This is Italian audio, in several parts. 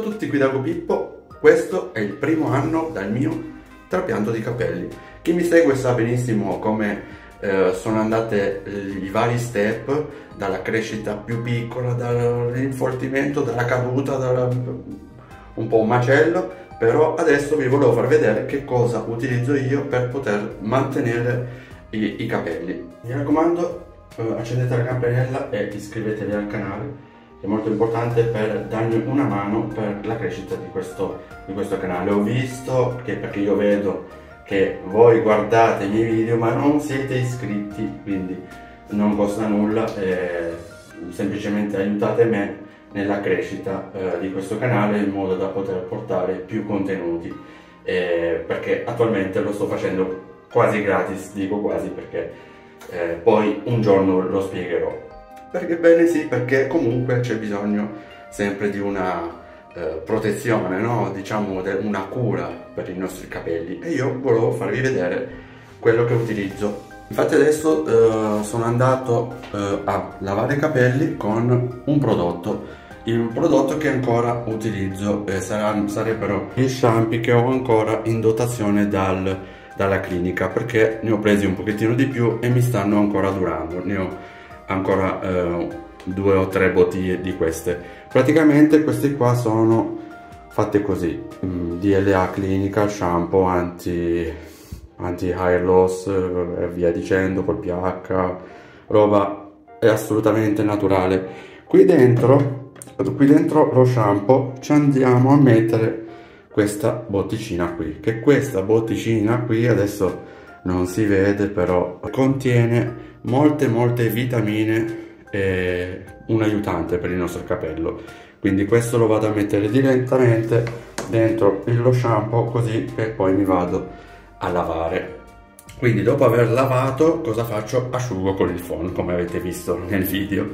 tutti qui da Pippo, questo è il primo anno dal mio trapianto di capelli. Chi mi segue sa benissimo come eh, sono andate i vari step, dalla crescita più piccola, dall'infoltimento, dalla caduta, dalla... un po' un macello, però adesso vi volevo far vedere che cosa utilizzo io per poter mantenere i, i capelli. Mi raccomando, eh, accendete la campanella e iscrivetevi al canale è molto importante per darmi una mano per la crescita di questo, di questo canale. Ho visto che perché io vedo che voi guardate i miei video ma non siete iscritti, quindi non costa nulla, eh, semplicemente aiutate me nella crescita eh, di questo canale in modo da poter portare più contenuti eh, perché attualmente lo sto facendo quasi gratis, dico quasi perché eh, poi un giorno lo spiegherò perché bene sì, perché comunque c'è bisogno sempre di una eh, protezione, no? diciamo una cura per i nostri capelli e io volevo farvi vedere quello che utilizzo. Infatti adesso eh, sono andato eh, a lavare i capelli con un prodotto, il prodotto che ancora utilizzo eh, saranno, sarebbero gli shampoo che ho ancora in dotazione dal, dalla clinica perché ne ho presi un pochettino di più e mi stanno ancora durando. Ne ho ancora eh, due o tre bottiglie di queste. Praticamente queste qua sono fatte così mm, DLA clinical shampoo anti anti hair loss e via dicendo col pH roba è assolutamente naturale. Qui dentro qui dentro lo shampoo ci andiamo a mettere questa botticina qui che questa botticina qui adesso non si vede però contiene molte molte vitamine e un aiutante per il nostro capello. Quindi questo lo vado a mettere direttamente dentro lo shampoo così che poi mi vado a lavare. Quindi dopo aver lavato cosa faccio? Asciugo con il phon come avete visto nel video.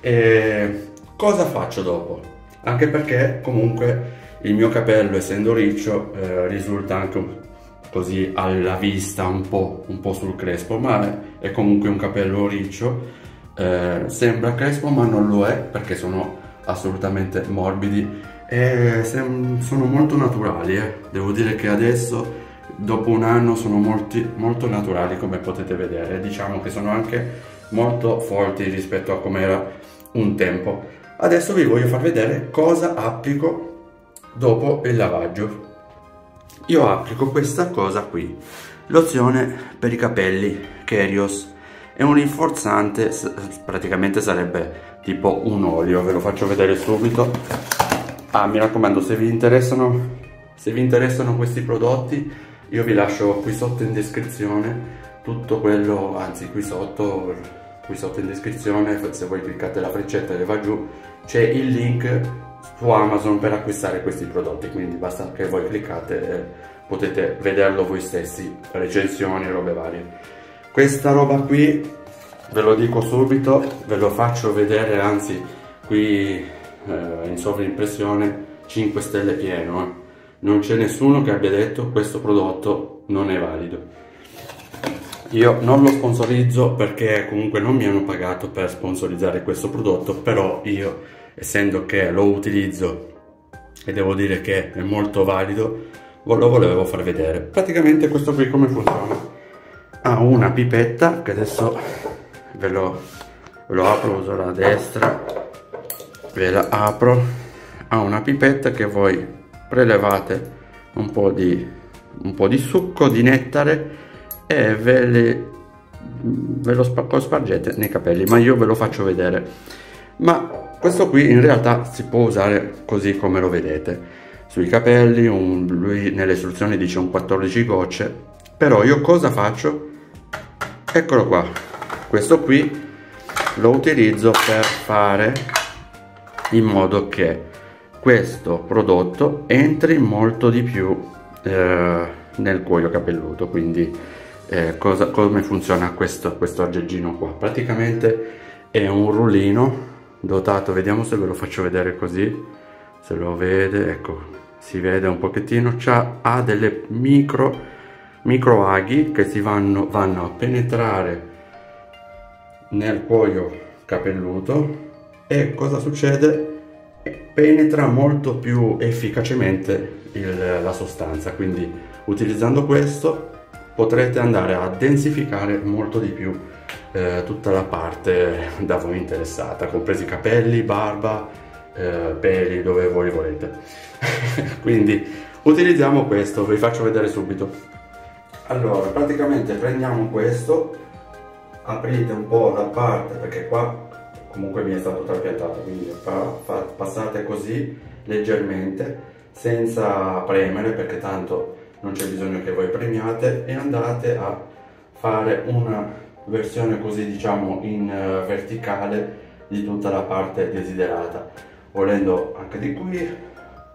E cosa faccio dopo? Anche perché comunque il mio capello essendo riccio eh, risulta anche così alla vista un po', un po sul crespo, ma è, comunque un capello riccio, eh, sembra crespo ma non lo è perché sono assolutamente morbidi e sono molto naturali, eh. devo dire che adesso dopo un anno sono molti, molto naturali come potete vedere, diciamo che sono anche molto forti rispetto a come era un tempo. Adesso vi voglio far vedere cosa applico dopo il lavaggio io applico questa cosa qui lozione per i capelli Kerios. È un rinforzante praticamente sarebbe tipo un olio ve lo faccio vedere subito. Ah mi raccomando se vi interessano se vi interessano questi prodotti io vi lascio qui sotto in descrizione tutto quello anzi qui sotto qui sotto in descrizione se voi cliccate la freccetta e va giù c'è il link su Amazon per acquistare questi prodotti quindi basta che voi cliccate e potete vederlo voi stessi recensioni e robe varie questa roba qui ve lo dico subito ve lo faccio vedere anzi qui eh, in sovraimpressione 5 stelle pieno eh. non c'è nessuno che abbia detto questo prodotto non è valido io non lo sponsorizzo perché comunque non mi hanno pagato per sponsorizzare questo prodotto però io essendo che lo utilizzo e devo dire che è molto valido lo volevo far vedere. Praticamente questo qui come funziona? Ha una pipetta che adesso ve lo, ve lo apro uso la destra ve la apro. Ha una pipetta che voi prelevate un po' di un po' di succo di nettare e ve, le, ve lo spargete nei capelli. Ma io ve lo faccio vedere. Ma questo qui in realtà si può usare così come lo vedete. Sui capelli un, lui nelle istruzioni dice un 14 gocce. Però io cosa faccio? Eccolo qua. Questo qui lo utilizzo per fare in modo che questo prodotto entri molto di più eh, nel cuoio capelluto. Quindi eh, cosa, come funziona questo, questo aggeggino qua? Praticamente è un rullino dotato vediamo se ve lo faccio vedere così se lo vede ecco si vede un pochettino ha delle micro micro aghi che si vanno, vanno a penetrare nel cuoio capelluto e cosa succede? Penetra molto più efficacemente il, la sostanza quindi utilizzando questo potrete andare a densificare molto di più eh, tutta la parte da voi interessata compresi capelli, barba, eh, peli dove voi volete. Quindi utilizziamo questo vi faccio vedere subito. Allora praticamente prendiamo questo aprite un po' la parte perché qua comunque mi è stato trapiantato quindi fa, fa, passate così leggermente senza premere perché tanto non c'è bisogno che voi premiate e andate a fare una versione così diciamo in uh, verticale di tutta la parte desiderata. Volendo anche di qui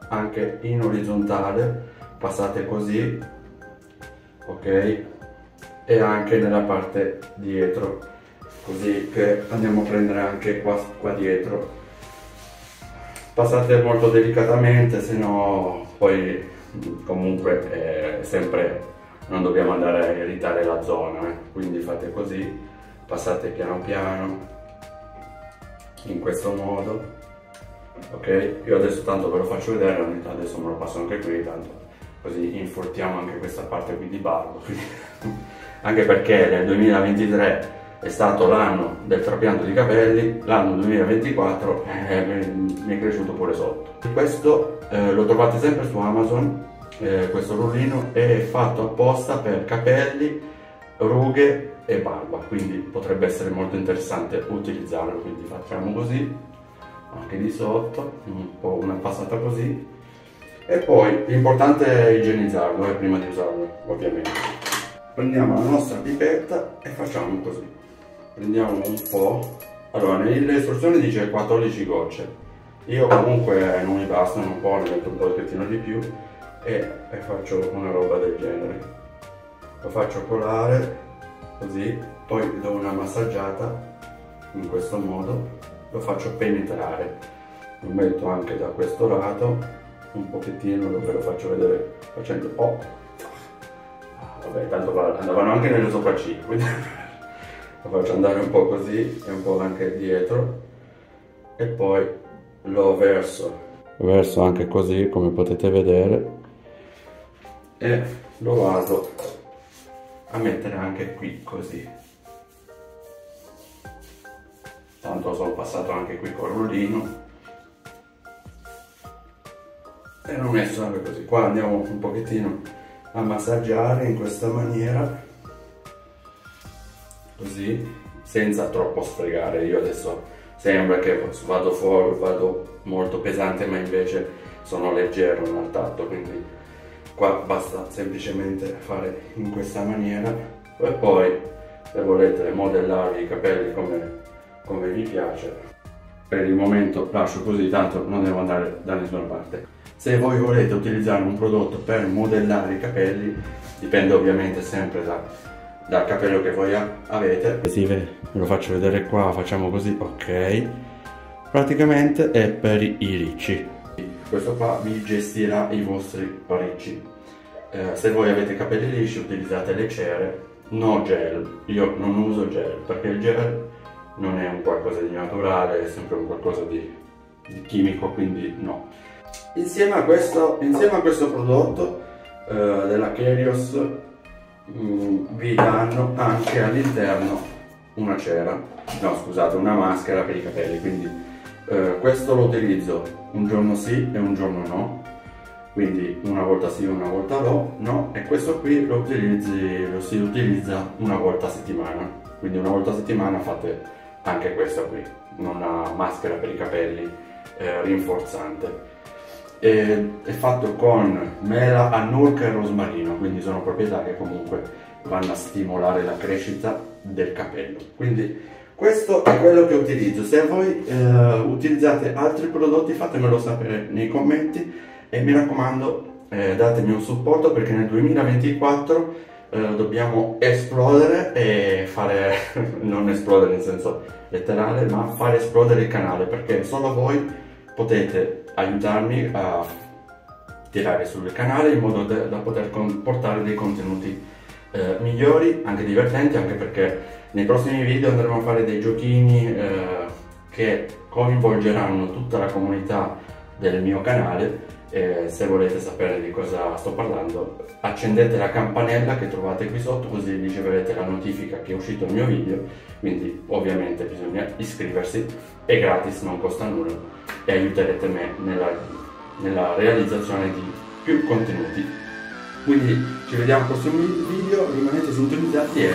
anche in orizzontale passate così ok? E anche nella parte dietro. Così che andiamo a prendere anche qua, qua dietro. Passate molto delicatamente se no poi comunque eh, sempre non dobbiamo andare a irritare la zona eh. quindi fate così passate piano piano in questo modo ok io adesso tanto ve lo faccio vedere adesso me lo passo anche qui tanto così infortiamo anche questa parte qui di barbo anche perché nel 2023 è stato l'anno del trapianto di capelli l'anno 2024 eh, mi è cresciuto pure sotto questo eh, lo trovate sempre su Amazon eh, questo rullino è fatto apposta per capelli rughe e barba quindi potrebbe essere molto interessante utilizzarlo quindi facciamo così anche di sotto un po' una passata così. E poi l'importante è igienizzarlo eh, prima di usarlo ovviamente. Prendiamo la nostra pipetta e facciamo così. Prendiamo un po' allora nelle istruzioni dice 14 gocce. Io comunque non mi bastano un po' ne metto un pochettino di più e, e faccio una roba del genere. Lo faccio colare così poi do una massaggiata in questo modo lo faccio penetrare. Lo metto anche da questo lato un pochettino ve lo faccio vedere facendo oh vabbè tanto andavano anche nelle sopracciglia quindi lo faccio andare un po' così e un po' anche dietro. E poi lo verso. Verso anche così come potete vedere e lo vado a mettere anche qui così. Tanto sono passato anche qui col rullino. E l'ho messo anche così. Qua andiamo un pochettino a massaggiare in questa maniera. Così senza troppo sfregare io adesso sembra che vado fuori vado molto pesante ma invece sono leggero nel tatto quindi qua basta semplicemente fare in questa maniera. E poi se volete modellarvi i capelli come, come vi piace. Per il momento lascio così tanto non devo andare da nessuna parte. Se voi volete utilizzare un prodotto per modellare i capelli dipende ovviamente sempre da, dal capello che voi avete. Vede, ve lo faccio vedere qua facciamo così ok. Praticamente è per i ricci questo qua vi gestirà i vostri ricci eh, se voi avete capelli lisci utilizzate le cere no gel. Io non uso gel perché il gel non è un qualcosa di naturale è sempre un qualcosa di, di chimico quindi no. Insieme a questo, insieme a questo prodotto eh, della Kerios Mm, vi danno anche all'interno una cera, no scusate, una maschera per i capelli, quindi eh, questo lo utilizzo. Un giorno sì e un giorno no, quindi una volta sì una volta no, no, e questo qui lo, utilizzi, lo si utilizza una volta a settimana, quindi una volta a settimana fate anche questo qui, una maschera per i capelli eh, rinforzante. E è fatto con mela, annurca e rosmarino, quindi sono proprietà che comunque vanno a stimolare la crescita del capello. Quindi questo è quello che utilizzo. Se voi eh, utilizzate altri prodotti fatemelo sapere nei commenti e mi raccomando eh, datemi un supporto perché nel 2024 eh, dobbiamo esplodere e fare, non esplodere in senso letterale, ma fare esplodere il canale perché solo voi potete aiutarmi a tirare sul canale in modo da, da poter portare dei contenuti eh, migliori, anche divertenti, anche perché nei prossimi video andremo a fare dei giochini eh, che coinvolgeranno tutta la comunità del mio canale eh, se volete sapere di cosa sto parlando accendete la campanella che trovate qui sotto così riceverete la notifica che è uscito il mio video. Quindi ovviamente bisogna iscriversi è gratis non costa nulla e aiuterete me nella, nella realizzazione di più contenuti. Quindi ci vediamo al prossimo video rimanete sintonizzati e